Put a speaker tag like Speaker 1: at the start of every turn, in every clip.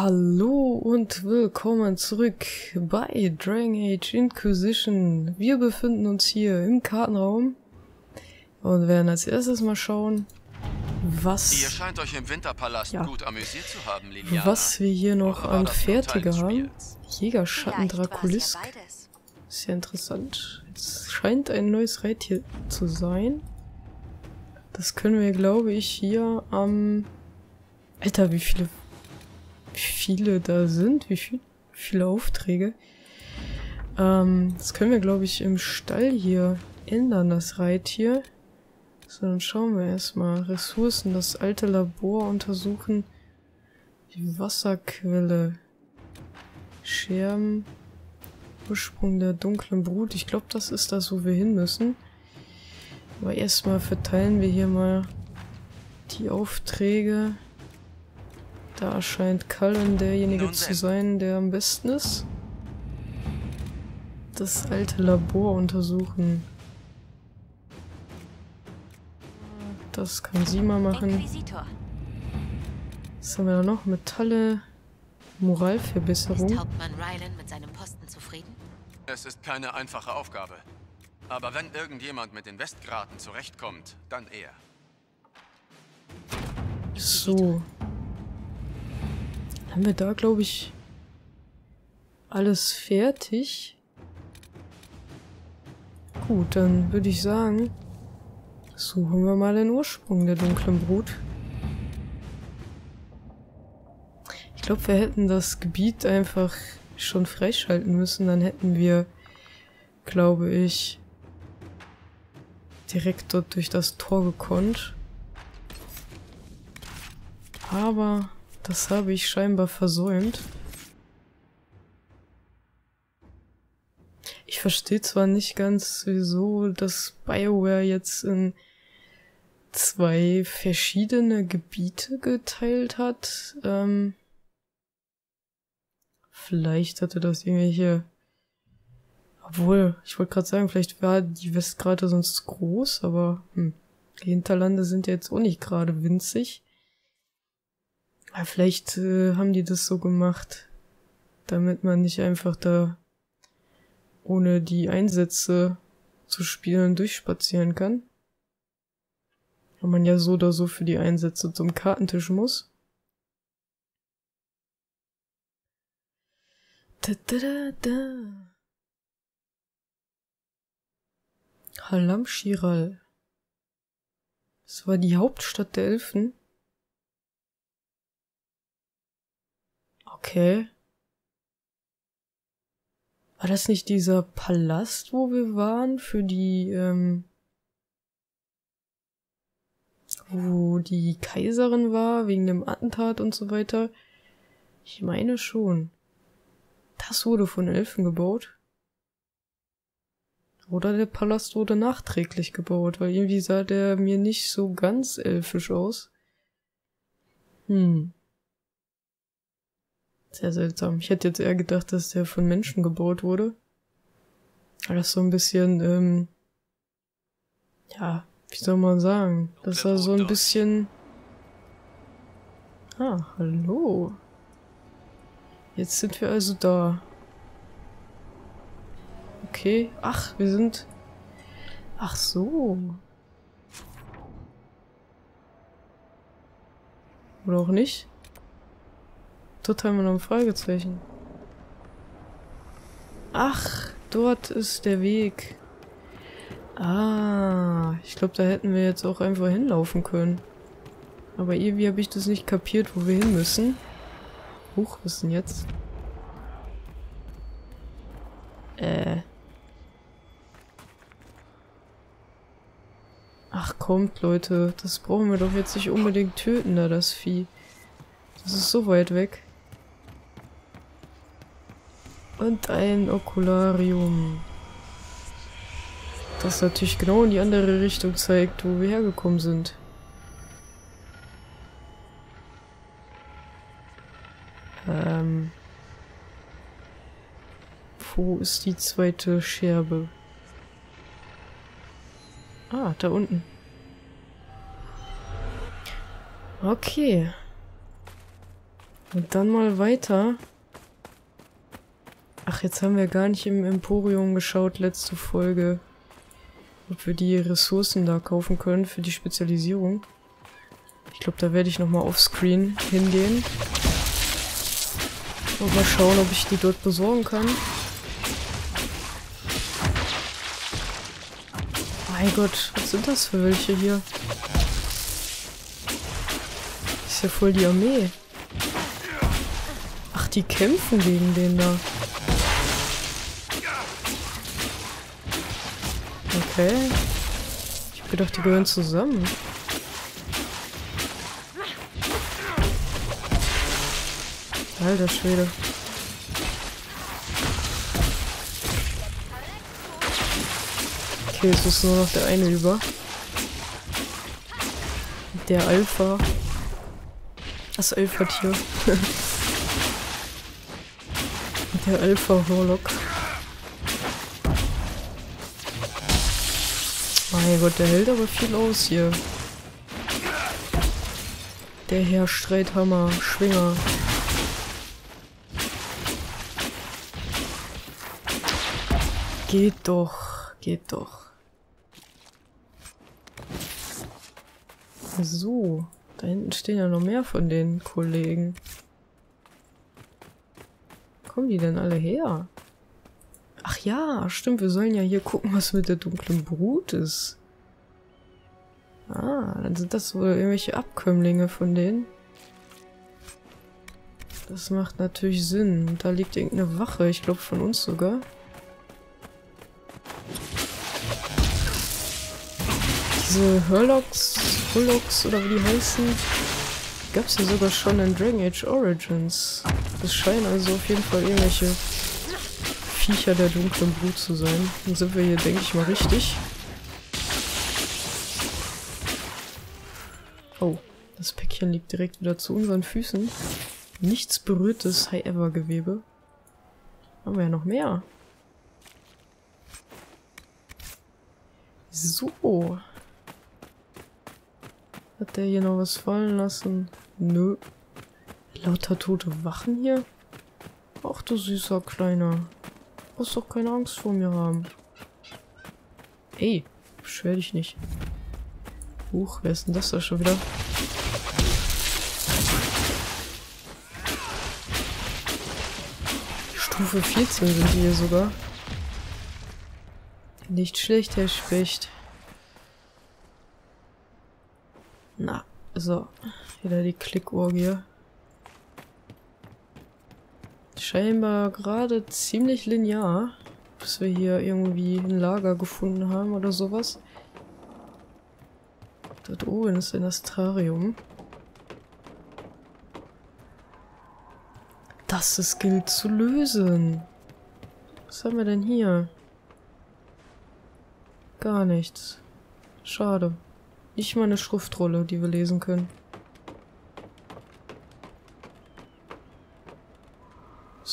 Speaker 1: Hallo und willkommen zurück bei Dragon Age Inquisition. Wir befinden uns hier im Kartenraum und werden als erstes mal schauen, was,
Speaker 2: Ihr scheint euch im Winterpalast
Speaker 1: Ja.
Speaker 2: gut amüsiert zu haben, Liliana.
Speaker 1: was wir hier noch an Fertiger haben. Jägerschatten Draculisk.
Speaker 3: ja.
Speaker 1: Sehr interessant. Es scheint ein neues Reittier zu sein. Das können wir, glaube ich, hier am... Alter, wie viele... Viele da sind? Wie viel, viele Aufträge? Ähm, das können wir, glaube ich, im Stall hier ändern, das Reittier. So, dann schauen wir erstmal. Ressourcen, das alte Labor untersuchen. Die Wasserquelle. Scherben. Ursprung der dunklen Brut. Ich glaube, das ist das, wo wir hin müssen. Aber erstmal verteilen wir hier mal die Aufträge. Da scheint Cullen derjenige zu sein, der am besten ist. Das alte Labor untersuchen. Das kann sie mal machen. Was haben wir da noch? Metalle. Moralverbesserung.
Speaker 3: Ist Hauptmann Rylan mit seinem Posten zufrieden?
Speaker 2: Es ist keine einfache Aufgabe. Aber wenn irgendjemand mit den Westgraten zurechtkommt, dann er.
Speaker 1: So. Haben wir da, glaube ich, alles fertig? Gut, dann würde ich sagen, suchen wir mal den Ursprung der dunklen Brut. Ich glaube, wir hätten das Gebiet einfach schon freischalten müssen. Dann hätten wir, glaube ich, direkt dort durch das Tor gekonnt. Aber das habe ich scheinbar versäumt. Ich verstehe zwar nicht ganz, wieso das BioWare jetzt in zwei verschiedene Gebiete geteilt hat. Ähm, vielleicht hatte das irgendwelche... Obwohl, ich wollte gerade sagen, vielleicht war die Westgrate sonst groß, aber hm, die Hinterlande sind ja jetzt auch nicht gerade winzig. Ja, vielleicht äh, haben die das so gemacht, damit man nicht einfach da ohne die Einsätze zu spielen durchspazieren kann. Weil man ja so oder so für die Einsätze zum Kartentisch muss. Da, da, da, da. Halam Shiral. Das war die Hauptstadt der Elfen. Okay. War das nicht dieser Palast, wo wir waren, für die, ähm, wo die Kaiserin war, wegen dem Attentat und so weiter? Ich meine schon. Das wurde von Elfen gebaut. Oder der Palast wurde nachträglich gebaut, weil irgendwie sah der mir nicht so ganz elfisch aus. Hm. Sehr seltsam. Ich hätte jetzt eher gedacht, dass der von Menschen gebaut wurde. Weil das so ein bisschen, ähm, ja, wie soll man sagen? Das war so ein bisschen. Ah, hallo. Jetzt sind wir also da. Okay. Ach, wir sind. Ach so. Oder auch nicht? Dort haben wir noch ein Fragezeichen. Ach, dort ist der Weg. Ah, ich glaube, da hätten wir jetzt auch einfach hinlaufen können. Aber irgendwie habe ich das nicht kapiert, wo wir hin müssen. Huch, was denn jetzt? Äh. Ach kommt, Leute, das brauchen wir doch jetzt nicht unbedingt töten, da das Vieh. Das ist so weit weg. Und ein Okularium. Das natürlich genau in die andere Richtung zeigt, wo wir hergekommen sind. Ähm. Wo ist die zweite Scherbe? Ah, da unten. Okay. Und dann mal weiter. Ach, jetzt haben wir gar nicht im Emporium geschaut, letzte Folge. Ob wir die Ressourcen da kaufen können für die Spezialisierung. Ich glaube, da werde ich nochmal offscreen hingehen. Und mal schauen, ob ich die dort besorgen kann. Mein Gott, was sind das für welche hier? Ist ja voll die Armee. Ach, die kämpfen gegen den da. Okay. Ich hab gedacht, die gehören zusammen. Alter Schwede. Okay, es ist nur noch der eine über. Der Alpha. Das Alpha-Tier. der Alpha-Horlock. Mein Gott, der hält aber viel aus hier. Der Herr Streithammer, Schwinger. Geht doch, geht doch. So, da hinten stehen ja noch mehr von den Kollegen. Kommen die denn alle her? Ach ja, stimmt, wir sollen ja hier gucken, was mit der dunklen Brut ist. Ah, dann sind das wohl irgendwelche Abkömmlinge von denen. Das macht natürlich Sinn. Da liegt irgendeine Wache, ich glaube von uns sogar. Diese Hurlocks, Hurlocks oder wie die heißen, gab es ja sogar schon in Dragon Age Origins. Das scheinen also auf jeden Fall irgendwelche Viecher der dunklen Brut zu sein. Dann sind wir hier, denke ich mal, richtig. Oh, das Päckchen liegt direkt wieder zu unseren Füßen. Nichts berührtes High-Ever-Gewebe. Haben wir ja noch mehr. So. Hat der hier noch was fallen lassen? Nö. Lauter tote Wachen hier? Ach du süßer Kleiner. Brauchst doch keine Angst vor mir haben. Ey, beschwer dich nicht. Huch, wer ist denn das da schon wieder? Stufe 14 sind die hier sogar. Nicht schlecht, Herr Specht. Na, so. Wieder die Klickorgie. Scheinbar gerade ziemlich linear, bis wir hier irgendwie ein Lager gefunden haben oder sowas. Dort oben ist ein Astrarium. Das ist gilt zu lösen. Was haben wir denn hier? Gar nichts. Schade. Nicht mal eine Schriftrolle, die wir lesen können.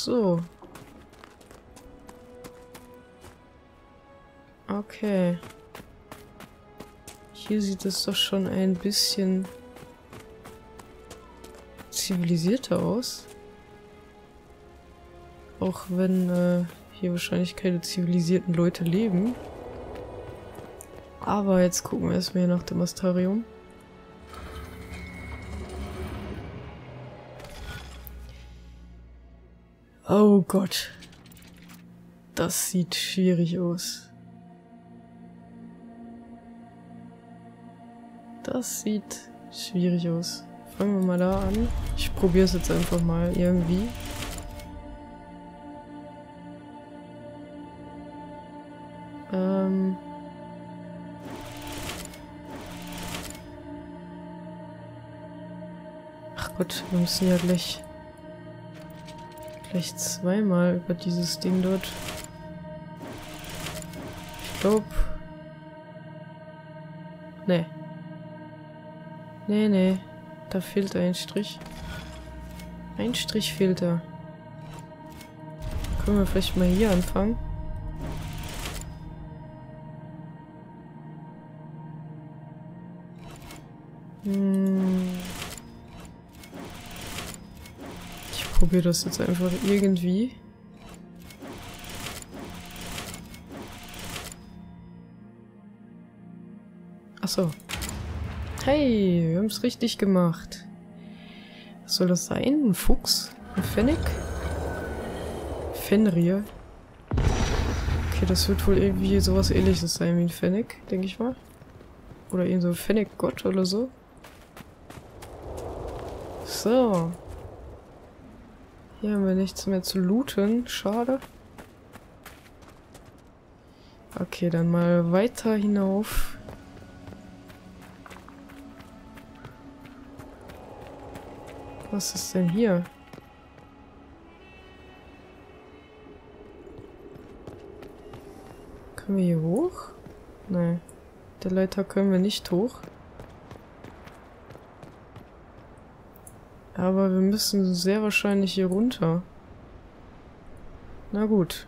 Speaker 1: So. Okay. Hier sieht es doch schon ein bisschen zivilisierter aus. Auch wenn äh, hier wahrscheinlich keine zivilisierten Leute leben. Aber jetzt gucken wir erstmal hier nach dem Astarium. Oh Gott. Das sieht schwierig aus. Das sieht schwierig aus. Fangen wir mal da an. Ich probiere es jetzt einfach mal irgendwie. Ähm... Ach Gott, wir müssen ja gleich gleich zweimal über dieses Ding dort. Ich glaube. Nee. Nee, nee. Da fehlt ein Strich. Ein Strich fehlt da. Können wir vielleicht mal hier anfangen? Probiere das jetzt einfach irgendwie. Achso. Hey, wir haben es richtig gemacht. Was soll das sein? Ein Fuchs? Ein Fennec? Fenrir? Okay, das wird wohl irgendwie sowas ähnliches sein wie ein Fennec, denke ich mal. Oder irgend so ein Fennec-Gott oder so. So. Hier haben wir nichts mehr zu looten. Schade. Okay, dann mal weiter hinauf. Was ist denn hier? Können wir hier hoch? Nein. Der Leiter können wir nicht hoch. Aber wir müssen sehr wahrscheinlich hier runter. Na gut.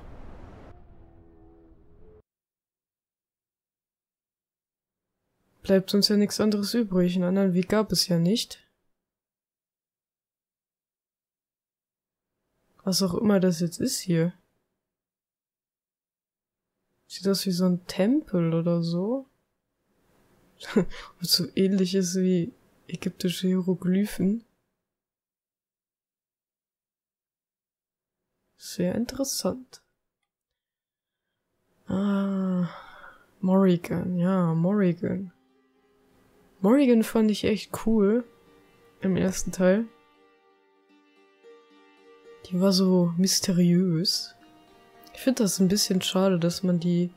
Speaker 1: Bleibt uns ja nichts anderes übrig. Einen anderen Weg gab es ja nicht. Was auch immer das jetzt ist hier. Sieht aus wie so ein Tempel oder so. Und so ähnliches wie ägyptische Hieroglyphen. Sehr interessant. Ah, Morrigan, ja, Morrigan. Morrigan fand ich echt cool im ersten Teil. Die war so mysteriös. Ich finde das ein bisschen schade, dass man die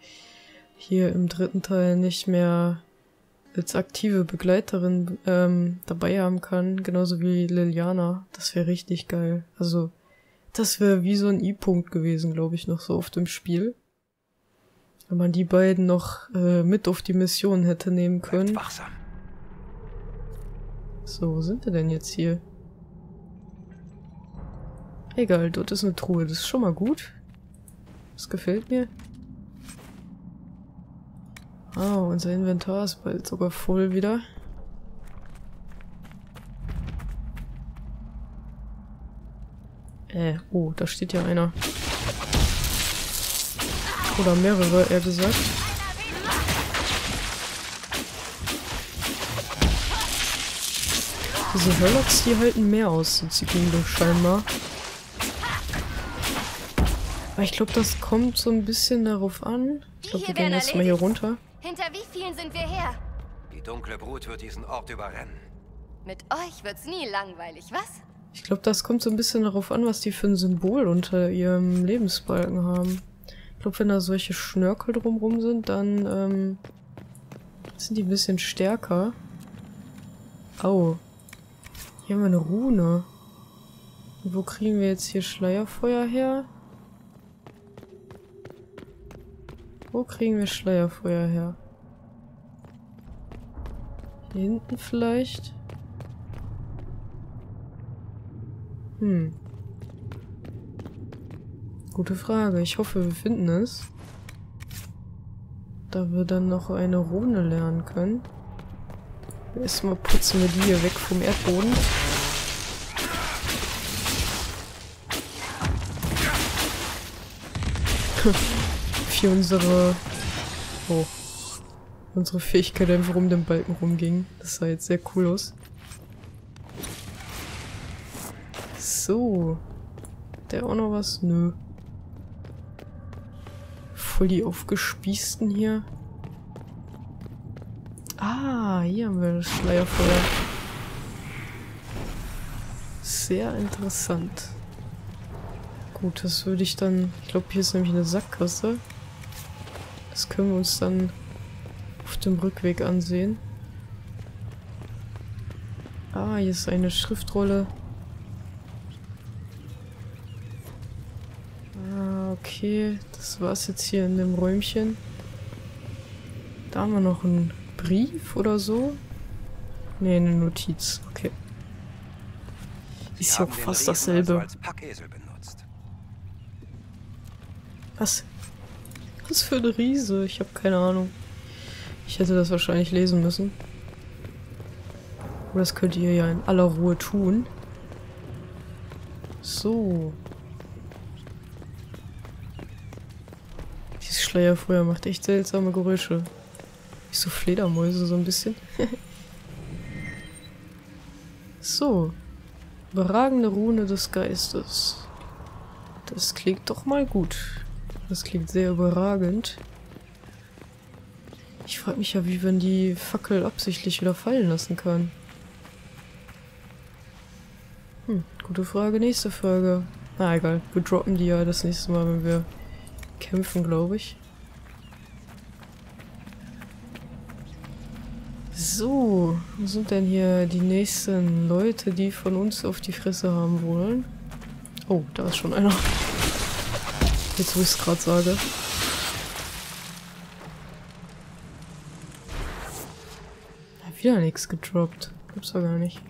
Speaker 1: hier im dritten Teil nicht mehr als aktive Begleiterin ähm, dabei haben kann, genauso wie Liliana. Das wäre richtig geil. Also das wäre wie so ein I-Punkt gewesen, glaube ich, noch so auf dem Spiel. Wenn man die beiden noch äh, mit auf die Mission hätte nehmen können. So, wo sind wir denn jetzt hier? Egal, dort ist eine Truhe. Das ist schon mal gut. Das gefällt mir. Ah, unser Inventar ist bald sogar voll wieder. Äh, oh, da steht ja einer. Oder mehrere, eher gesagt. Diese Hurlocs, die halten mehr aus, so Ziegende scheinbar. Aber ich glaube, das kommt so ein bisschen darauf an. Ich glaube, wir gehen erstmal hier runter.
Speaker 4: Hinter wie vielen sind wir her?
Speaker 5: Die dunkle Brut wird diesen Ort überrennen.
Speaker 4: Mit euch wird's nie langweilig, was?
Speaker 1: Ich glaube, das kommt so ein bisschen darauf an, was die für ein Symbol unter ihrem Lebensbalken haben. Ich glaube, wenn da solche Schnörkel drumrum sind, dann ähm, sind die ein bisschen stärker. Au. Hier haben wir eine Rune. Und wo kriegen wir jetzt hier Schleierfeuer her? Wo kriegen wir Schleierfeuer her? Hier hinten vielleicht? Hm. Gute Frage. Ich hoffe, wir finden es. Da wir dann noch eine Rune lernen können. Erstmal putzen wir die hier weg vom Erdboden. Für unsere... Oh. Unsere Fähigkeit einfach um den Balken rumging. Das sah jetzt sehr cool aus. So. Der auch noch was? Nö. Voll die aufgespießten hier. Ah, hier haben wir das Schleierfeuer. Sehr interessant. Gut, das würde ich dann... Ich glaube, hier ist nämlich eine Sackgasse. Das können wir uns dann auf dem Rückweg ansehen. Ah, hier ist eine Schriftrolle. Okay, das war's jetzt hier in dem Räumchen. Da haben wir noch einen Brief oder so. Ne, eine Notiz. Okay. Ist ja auch fast dasselbe.
Speaker 5: Also
Speaker 1: Was? Was für ein Riese? Ich habe keine Ahnung. Ich hätte das wahrscheinlich lesen müssen. Aber das könnt ihr ja in aller Ruhe tun. So. Dieses Schleierfeuer macht echt seltsame Geräusche. Wie so Fledermäuse so ein bisschen. so. Überragende Rune des Geistes. Das klingt doch mal gut. Das klingt sehr überragend. Ich frage mich ja, wie man die Fackel absichtlich wieder fallen lassen kann. Hm, gute Frage. Nächste Frage. Na egal, wir droppen die ja das nächste Mal, wenn wir kämpfen, glaube ich. So, wo sind denn hier die nächsten Leute, die von uns auf die Fresse haben wollen? Oh, da ist schon einer. Jetzt, wo ich es gerade sage. Ja, wieder nichts gedroppt. Gibt's doch gar nicht.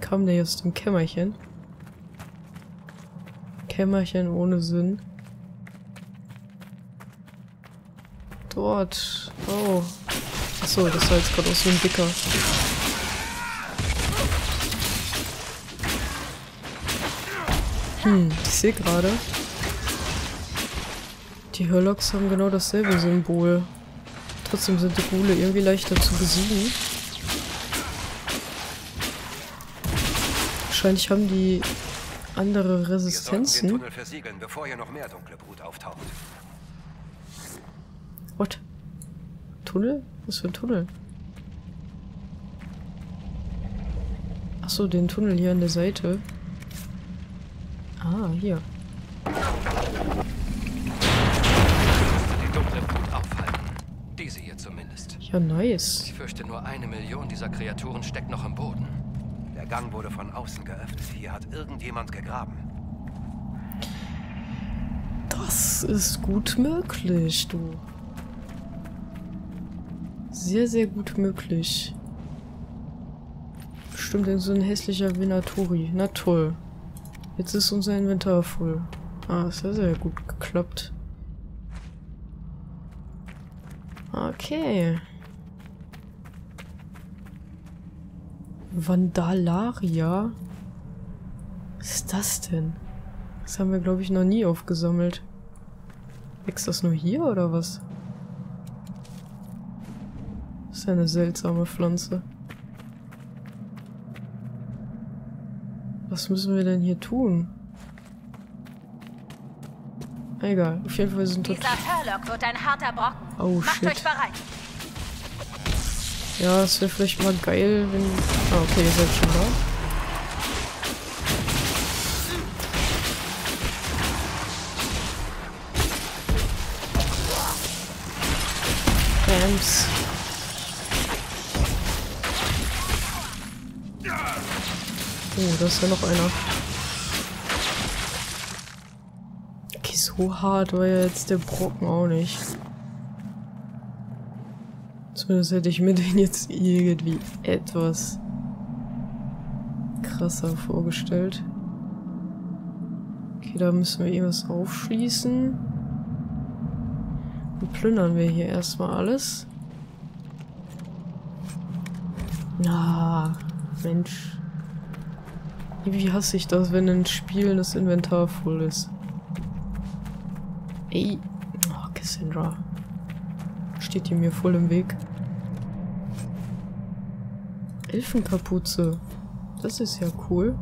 Speaker 1: Kam der aus dem Kämmerchen? Kämmerchen ohne Sinn. Dort. Oh. Achso, das war jetzt gerade auch so ein dicker. Hm, ich sehe gerade. Die Hurlocks haben genau dasselbe Symbol. Trotzdem sind die Gule irgendwie leichter zu besiegen. Wahrscheinlich haben die andere
Speaker 5: Wir sollten den
Speaker 1: Resistenzen.
Speaker 5: Tunnel versiegeln, bevor hier noch mehr dunkle Brut auftaucht.
Speaker 1: Tunnel? Was für ein Tunnel? Achso, den Tunnel hier an der Seite. Ah, hier.
Speaker 6: die dunkle Brut aufhalten. Diese hier zumindest.
Speaker 1: Ja, nice.
Speaker 6: Ich fürchte, nur eine Million dieser Kreaturen steckt noch im Boden.
Speaker 5: Der Gang wurde von außen geöffnet. Hier hat irgendjemand gegraben.
Speaker 1: Das ist gut möglich, du. Sehr, sehr gut möglich. Bestimmt so ein hässlicher Venatori. Na toll. Jetzt ist unser Inventar voll. Ah, sehr, sehr gut geklappt. Okay. Vandalaria? Was ist das denn? Das haben wir, glaube ich, noch nie aufgesammelt. Wächst das nur hier oder was? Ist eine seltsame Pflanze. Was müssen wir denn hier tun? Egal, auf jeden Fall sind dort...
Speaker 3: Dieser wird ein harter Brocken.
Speaker 1: Oh,
Speaker 3: Macht
Speaker 1: shit.
Speaker 3: euch bereit.
Speaker 1: Ja, es wäre vielleicht mal geil, wenn... Ah, okay, ihr seid schon da. Bams. Oh, da ist ja noch einer. Okay, so hart war ja jetzt der Brocken auch nicht. Zumindest hätte ich mir den jetzt irgendwie etwas krasser vorgestellt. Okay, da müssen wir irgendwas aufschließen. Und plündern wir hier erstmal alles. Na, Mensch. Wie hasse ich das, wenn ein Spiel das Inventar voll ist. Ey. Oh, Cassandra. Steht die mir voll im Weg. Elfenkapuze. Das ist ja cool.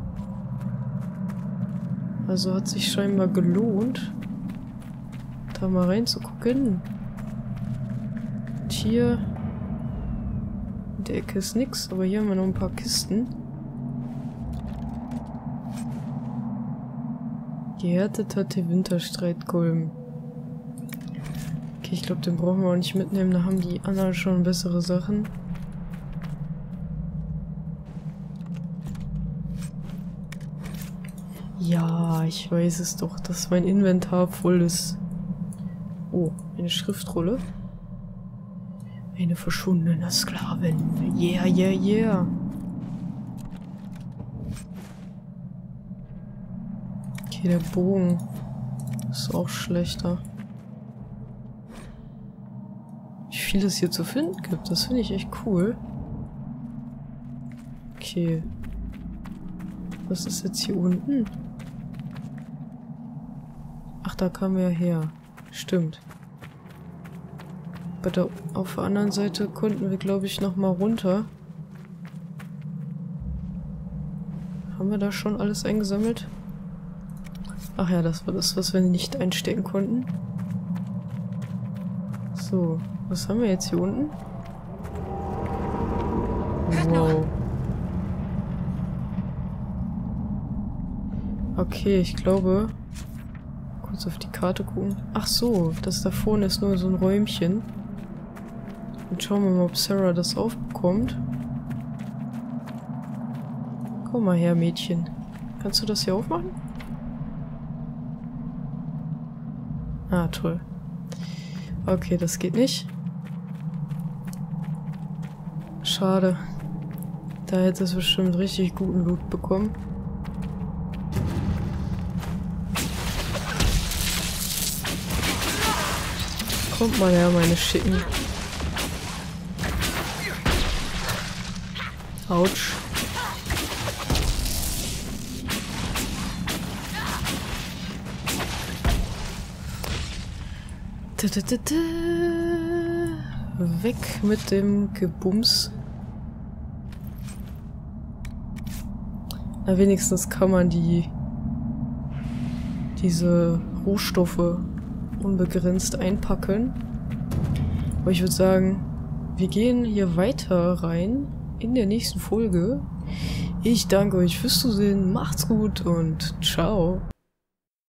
Speaker 1: Also hat sich scheinbar gelohnt, da mal reinzugucken. Und hier in der Ecke ist nix, aber hier haben wir noch ein paar Kisten. Gehärteter Winterstreitkolben. Okay, ich glaube, den brauchen wir auch nicht mitnehmen. Da haben die anderen schon bessere Sachen. Ja, ich weiß es doch, dass mein Inventar voll ist. Oh, eine Schriftrolle. Eine verschwundene Sklavin. Yeah, yeah, yeah. Okay, der Bogen ist auch schlechter. Wie viel es hier zu finden gibt, das finde ich echt cool. Okay. Was ist jetzt hier unten? Ach, da kamen wir her. Stimmt. Aber da auf der anderen Seite konnten wir, glaube ich, noch mal runter. Haben wir da schon alles eingesammelt? Ach ja, das war das, was wir nicht einstecken konnten. So, was haben wir jetzt hier unten? Wow. Okay, ich glaube... Kurz auf die Karte gucken. Ach so, das da vorne ist nur so ein Räumchen. Und schauen wir mal, ob Sarah das aufbekommt. Komm mal her, Mädchen. Kannst du das hier aufmachen? Ah, toll. Okay, das geht nicht. Schade. Da hätte es bestimmt richtig guten Loot bekommen. Kommt mal her, meine Schicken. Autsch. Weg mit dem Gebums. Na, wenigstens kann man die diese Rohstoffe unbegrenzt einpacken. Aber ich würde sagen, wir gehen hier weiter rein in der nächsten Folge. Ich danke euch fürs Zusehen, macht's gut und ciao.